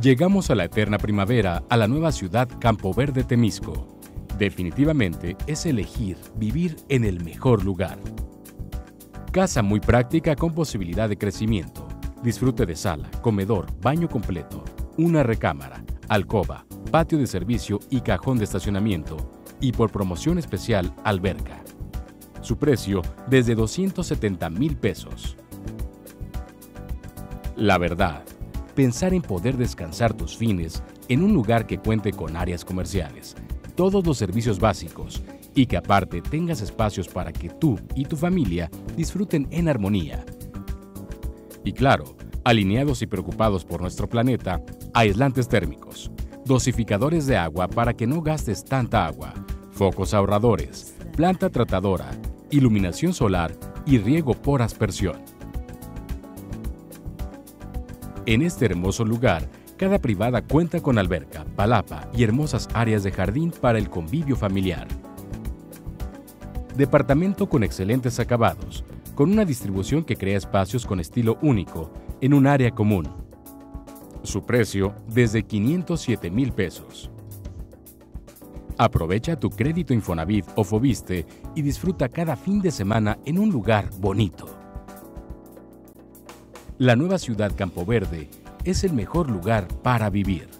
Llegamos a la eterna primavera, a la nueva ciudad Campo Verde Temisco. Definitivamente es elegir vivir en el mejor lugar. Casa muy práctica con posibilidad de crecimiento. Disfrute de sala, comedor, baño completo, una recámara, alcoba, patio de servicio y cajón de estacionamiento. Y por promoción especial, alberca. Su precio desde 270 mil pesos. La verdad, pensar en poder descansar tus fines en un lugar que cuente con áreas comerciales, todos los servicios básicos y que aparte tengas espacios para que tú y tu familia disfruten en armonía. Y claro, alineados y preocupados por nuestro planeta, aislantes térmicos, dosificadores de agua para que no gastes tanta agua, focos ahorradores, planta tratadora, iluminación solar y riego por aspersión. En este hermoso lugar, cada privada cuenta con alberca, palapa y hermosas áreas de jardín para el convivio familiar. Departamento con excelentes acabados, con una distribución que crea espacios con estilo único en un área común. Su precio desde 507 mil pesos. Aprovecha tu crédito Infonavit o Fobiste y disfruta cada fin de semana en un lugar bonito. La nueva ciudad Campo Verde es el mejor lugar para vivir.